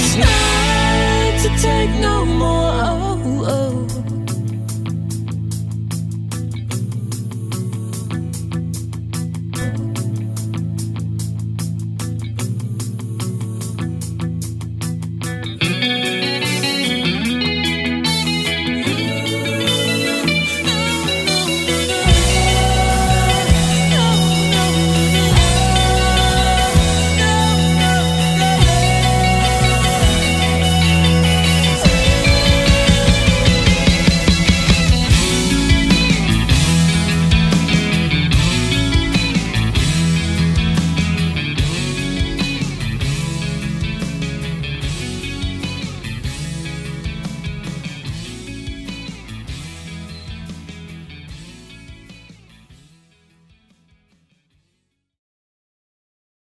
last.